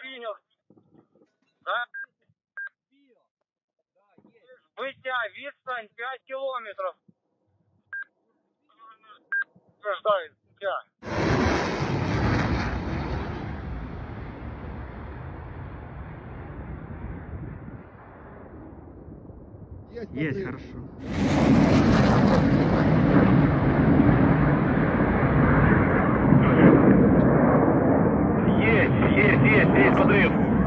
принял. Да? Бытя, Витстань, 5 километров. Утверждает Бытя. Есть, Есть хорошо. Є, є, є, подрив.